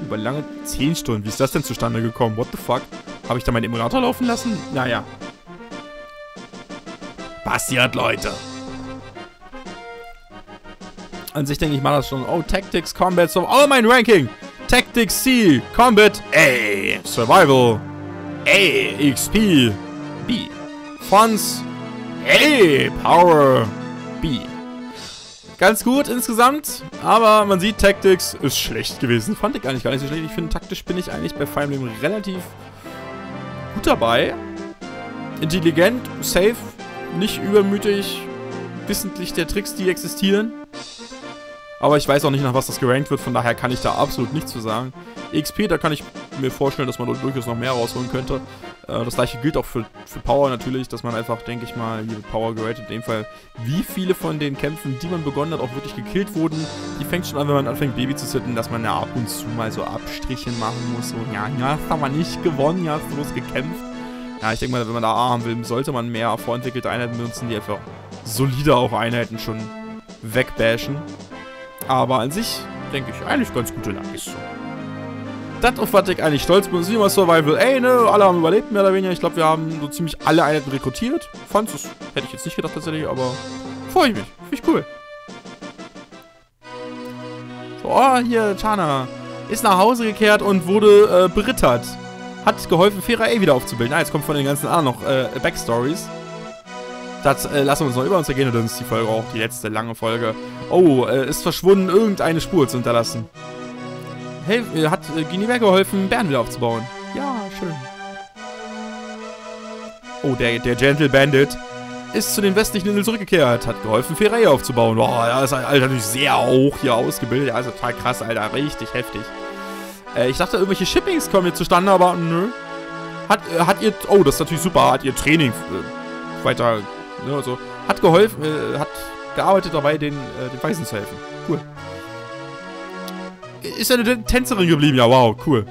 über lange 10 Stunden. Wie ist das denn zustande gekommen? What the fuck? Habe ich da meinen Emulator laufen lassen? Naja. Passiert, Leute. An sich denke ich mal das schon. Oh, Tactics, Combat, so. Oh, mein Ranking. Tactics C, Combat A, Survival A, XP B, Funds A, Power B. Ganz gut insgesamt, aber man sieht, Tactics ist schlecht gewesen. Fand ich eigentlich gar nicht so schlecht. Ich finde, taktisch bin ich eigentlich bei Fire Emblem relativ gut dabei. Intelligent, safe, nicht übermütig, wissentlich der Tricks, die existieren. Aber ich weiß auch nicht, nach was das gerankt wird, von daher kann ich da absolut nichts zu sagen. XP, da kann ich mir vorstellen, dass man dort durchaus noch mehr rausholen könnte. Äh, das gleiche gilt auch für, für Power natürlich, dass man einfach, denke ich mal, hier Power geratet, in dem Fall, wie viele von den Kämpfen, die man begonnen hat, auch wirklich gekillt wurden. Die fängt schon an, wenn man anfängt, Baby zu sitten, dass man ja ab und zu mal so Abstriche machen muss. So, ja, ja, hast aber nicht gewonnen, ja, hast du bloß gekämpft. Ja, ich denke mal, wenn man da A haben will, sollte man mehr vorentwickelte Einheiten benutzen, die einfach solide auch Einheiten schon wegbashen. Aber an sich, denke ich, eigentlich ganz gute Leistung. Das auf was ich eigentlich stolz bin, ist wie immer Survival. Ey, ne, alle haben überlebt, mehr oder weniger. Ich glaube, wir haben so ziemlich alle Einheiten rekrutiert. Fand's, das hätte ich jetzt nicht gedacht tatsächlich, aber freue ich mich. Finde ich cool. So, oh, hier, Chana ist nach Hause gekehrt und wurde äh, berittert. Hat geholfen, Fera A wieder aufzubilden. Ah, jetzt kommt von den ganzen anderen noch äh, Backstories. Das äh, lassen wir uns noch über uns ergehen und dann ist die Folge auch die letzte lange Folge. Oh, äh, ist verschwunden, irgendeine Spur zu hinterlassen. Hey, äh, hat äh, Guinevere geholfen, Bären wieder aufzubauen. Ja, schön. Oh, der, der Gentle Bandit ist zu den westlichen Inseln zurückgekehrt. Hat geholfen, Ferei aufzubauen. Boah, ja, ist Alter, natürlich sehr hoch hier ausgebildet. Ja, ist total krass, Alter. Richtig heftig. Äh, ich dachte, irgendwelche Shippings kommen jetzt zustande, aber nö. Hat, äh, hat ihr... Oh, das ist natürlich super. Hat ihr Training äh, weiter Ne, also hat geholfen, äh, hat gearbeitet dabei, den, äh, den Weißen zu helfen. Cool. Ist eine Tänzerin geblieben? Ja, wow, cool.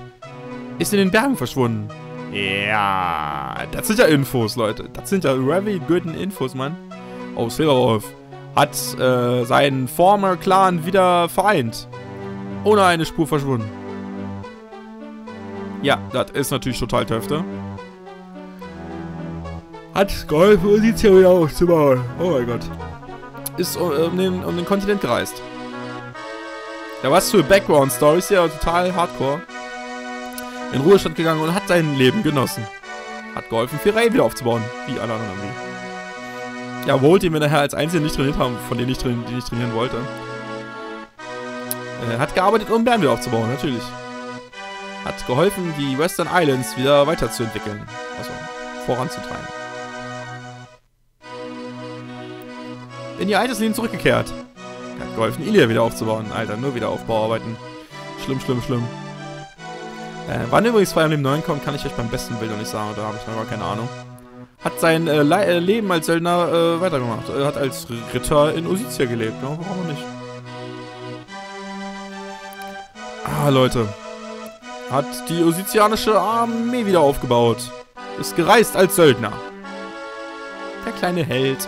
Ist in den Bergen verschwunden. Ja, das sind ja Infos, Leute. Das sind ja very good Infos, Mann. Oh, Silverwolf hat äh, seinen former Clan wieder vereint. Ohne eine Spur verschwunden. Ja, das ist natürlich total Töfte. Hat geholfen, Position wieder aufzubauen. Oh mein Gott. Ist um den, um den Kontinent gereist. Da was für Background-Stories, ja, total hardcore. In Ruhestand gegangen und hat sein Leben genossen. Hat geholfen, Firay wieder aufzubauen. Wie alle anderen irgendwie. Ja, Volt, den wir nachher als Einzelne nicht trainiert haben, von denen ich, train ich trainieren wollte. Äh, hat gearbeitet, um Bären wieder aufzubauen, natürlich. Hat geholfen, die Western Islands wieder weiterzuentwickeln. Also, voranzutreiben. In ihr altes Leben zurückgekehrt. Hat geholfen, Ilia wieder aufzubauen. Alter, nur wieder Aufbauarbeiten. Schlimm, schlimm, schlimm. Äh, wann übrigens Fire Emblem 9 kommt, kann ich euch beim besten Bild noch nicht sagen. Da habe ich noch gar keine Ahnung. hat sein äh, äh, Leben als Söldner äh, weitergemacht. Er hat als Ritter in Osizia gelebt. Ja, warum nicht? Ah, Leute. Hat die osizianische Armee wieder aufgebaut. Ist gereist als Söldner. Der kleine Held.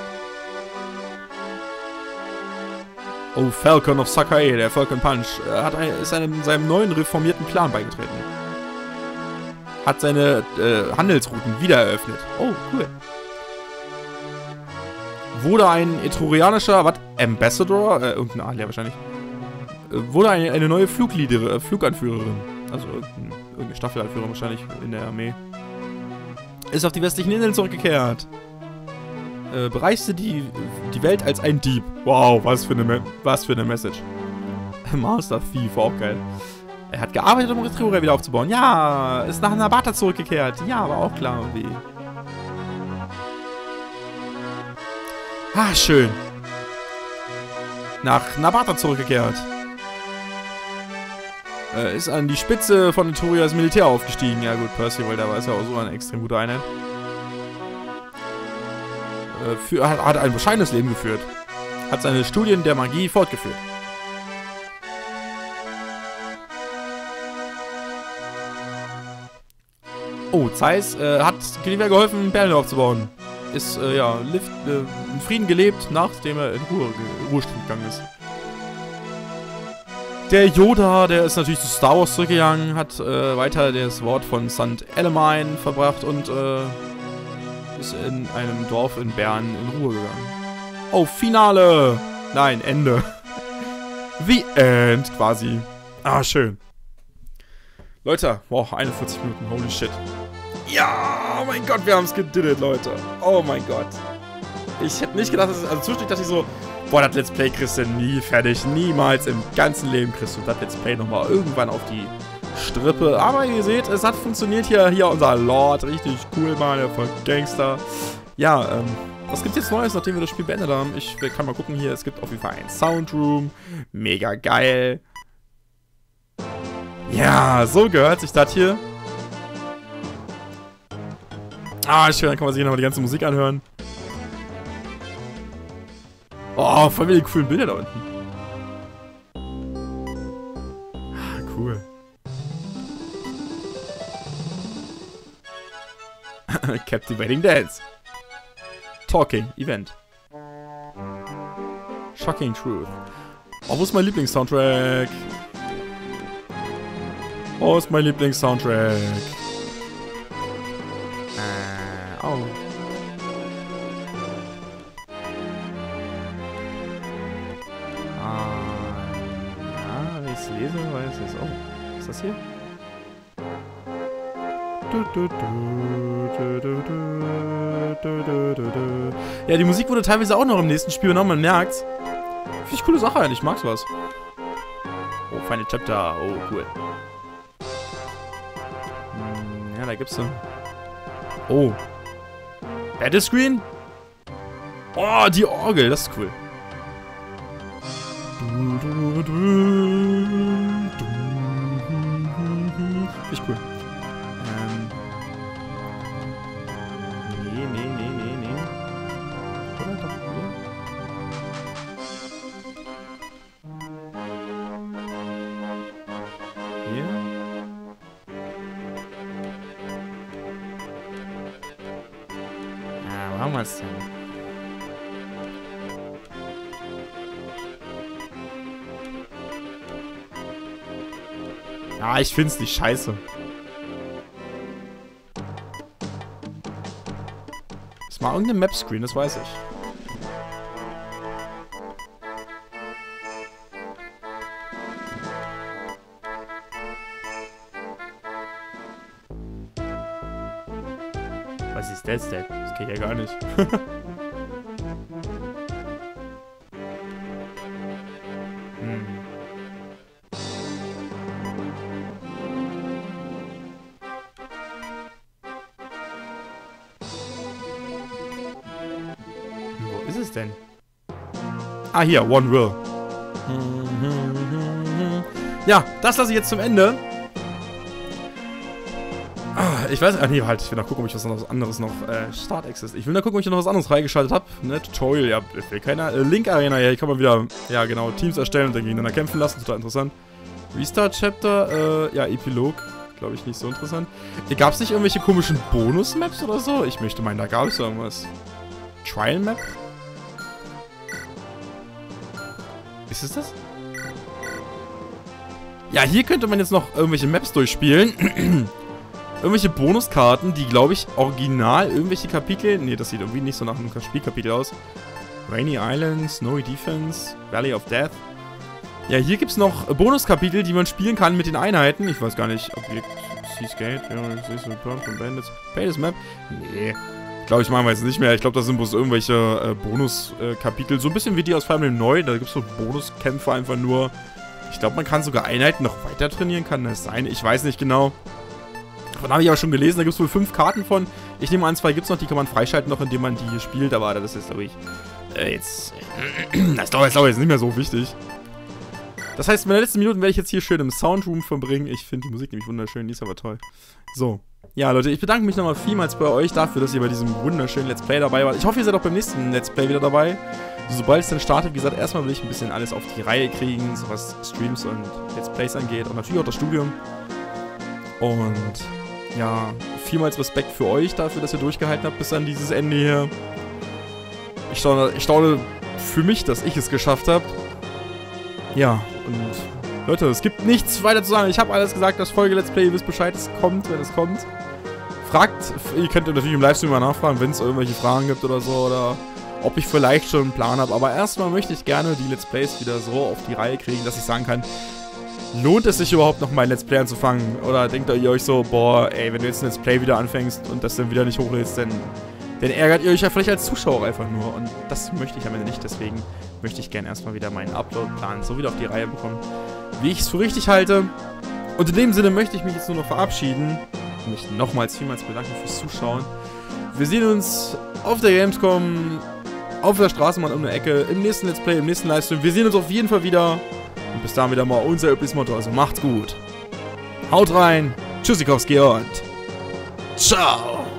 Oh, Falcon of Sakai, der Falcon Punch, hat ein, ist einem, seinem neuen reformierten Plan beigetreten. Hat seine äh, Handelsrouten wieder eröffnet. Oh, cool. Wurde ein etrurianischer, was? Ambassador? Äh, irgendein Adler wahrscheinlich. Äh, wurde eine, eine neue Flugleader, äh, Fluganführerin. Also irgendein, irgendeine Staffelanführerin wahrscheinlich in der Armee. Ist auf die westlichen Inseln zurückgekehrt äh, bereiste die, die Welt als ein Dieb. Wow, was für eine, was für eine Message. (laughs) Master Thief, auch geil. Er hat gearbeitet, um Retriever wieder aufzubauen. Ja, ist nach Nabata zurückgekehrt. Ja, war auch klar irgendwie. Ah, schön. Nach Nabata zurückgekehrt. Äh, ist an die Spitze von Eturias Militär aufgestiegen. Ja gut, Percival, der war ja auch so eine extrem gute Einheit für, hat, ein bescheidenes Leben geführt. Hat seine Studien der Magie fortgeführt. Oh, Zeiss äh, hat Gulliver geholfen, Berlin aufzubauen. Ist, äh, ja, lift, äh, in Frieden gelebt, nachdem er in Ruhe, Ruhestand gegangen ist. Der Yoda, der ist natürlich zu Star Wars zurückgegangen, hat äh, weiter das Wort von St. Elamine verbracht und äh, ist in einem Dorf in Bern in Ruhe gegangen. Oh, Finale! Nein, Ende. (laughs) The End quasi. Ah, schön. Leute, wow, 41 Minuten, holy shit. Ja, oh mein Gott, wir haben es gediddet, Leute. Oh mein Gott. Ich hätte nicht gedacht, dass es, also zwischendurch dachte ich so, boah, das Let's Play kriegst du nie fertig. Niemals im ganzen Leben kriegst du das Let's Play nochmal irgendwann auf die Strippe. Aber ihr seht, es hat funktioniert hier, hier unser Lord. Richtig cool, Mann, der voll Gangster. Ja, ähm, was gibt's jetzt Neues, nachdem wir das Spiel beendet haben? Ich kann mal gucken hier. Es gibt auf jeden Fall einen Soundroom. Mega geil. Ja, so gehört sich das hier. Ah, schön, dann kann man sich nochmal die ganze Musik anhören. Oh, voll viele coolen Bilder da unten. (laughs) Captivating Dance. Talking Event. Shocking Truth. Oh, wo ist mein Lieblingssoundtrack? Wo ist mein Lieblingssoundtrack? Äh, oh. Ah, wenn ich es lese, weiß ich es. Oh, ist das hier? Ja, die Musik wurde teilweise auch noch im nächsten Spiel übernommen, man merkt's. Finde ich coole Sache eigentlich, ich mag sowas. Oh, Final Chapter, oh, cool. Hm, ja, da gibt's so. Oh. Battle Screen? Oh, die Orgel, das ist cool. Finde ich cool. Ich find's nicht scheiße. Ist mal irgendein Map-Screen, das weiß ich. Was ist das denn? Das geht ja gar nicht. (laughs) denn? Ah, hier, One Will. Ja, das lasse ich jetzt zum Ende. Ah, ich weiß, ah, nee, halt, ich will noch gucken, ob ich was anderes noch, äh, Start Access. Ich will noch gucken, ob ich noch was anderes freigeschaltet habe. Ne, Tutorial, ja, will keiner. Äh, Link Arena, ja, hier kann man wieder, ja, genau, Teams erstellen und dann gegeneinander kämpfen lassen, total interessant. Restart Chapter, äh, ja, Epilog, glaube ich, nicht so interessant. Hier gab es nicht irgendwelche komischen Bonus-Maps oder so? Ich möchte meinen, da gab es irgendwas. Trial Ist es das? Ja, hier könnte man jetzt noch irgendwelche Maps durchspielen. (clears throat) irgendwelche Bonuskarten, die, glaube ich, original irgendwelche Kapitel... Ne, das sieht irgendwie nicht so nach einem Spielkapitel aus. Rainy Island, Snowy Defense, Valley of Death. Ja, hier gibt es noch Bonuskapitel, die man spielen kann mit den Einheiten. Ich weiß gar nicht, Objekt, Seascape, ja, Bandits, Pay this Map. Nee, glaube ich machen wir jetzt nicht mehr. Ich glaube, das sind bloß irgendwelche äh, Bonuskapitel. so ein bisschen wie die aus Fire Emblem Neu. Da gibt es so Bonuskämpfe einfach nur. Ich glaube, man kann sogar Einheiten noch weiter trainieren, kann das sein? Ich weiß nicht genau. Davon habe ich aber schon gelesen, da gibt es wohl fünf Karten von. Ich nehme an, zwei gibt es noch, die kann man freischalten noch, indem man die spielt. Aber das ist, glaube ich, äh, jetzt... (clears throat) das dauert jetzt, jetzt nicht mehr so wichtig. Das heißt, meine letzten Minuten werde ich jetzt hier schön im Soundroom verbringen. Ich finde die Musik nämlich wunderschön, die ist aber toll. So. Ja, Leute, ich bedanke mich nochmal vielmals bei euch dafür, dass ihr bei diesem wunderschönen Let's Play dabei wart. Ich hoffe, ihr seid auch beim nächsten Let's Play wieder dabei. Sobald es dann startet, wie gesagt, erstmal will ich ein bisschen alles auf die Reihe kriegen, so was Streams und Let's Plays angeht und natürlich auch das Studium. Und ja, vielmals Respekt für euch dafür, dass ihr durchgehalten habt bis an dieses Ende hier. Ich staune, ich staune für mich, dass ich es geschafft habe. Ja, und Leute, es gibt nichts weiter zu sagen. Ich habe alles gesagt, das Folge Let's Play, ihr wisst Bescheid, es kommt, wenn es kommt. Fragt, ihr könnt natürlich im Livestream mal nachfragen, wenn es irgendwelche Fragen gibt oder so, oder ob ich vielleicht schon einen Plan habe. Aber erstmal möchte ich gerne die Let's Plays wieder so auf die Reihe kriegen, dass ich sagen kann, lohnt es sich überhaupt noch mal ein Let's Play anzufangen? Oder denkt ihr euch so, boah, ey, wenn du jetzt ein Let's Play wieder anfängst und das dann wieder nicht hochlädst, dann, dann ärgert ihr euch ja vielleicht als Zuschauer einfach nur. Und das möchte ich am Ende nicht, deswegen möchte ich gerne erstmal wieder meinen Upload-Plan so wieder auf die Reihe bekommen wie ich es für richtig halte. Und in dem Sinne möchte ich mich jetzt nur noch verabschieden. Und mich nochmals vielmals bedanken fürs Zuschauen. Wir sehen uns auf der Gamescom, auf der Straßenbahn um eine Ecke, im nächsten Let's Play, im nächsten Livestream. Wir sehen uns auf jeden Fall wieder. Und bis dahin wieder mal unser übliches Motto. Also macht's gut. Haut rein. Tschüssikowski und ciao.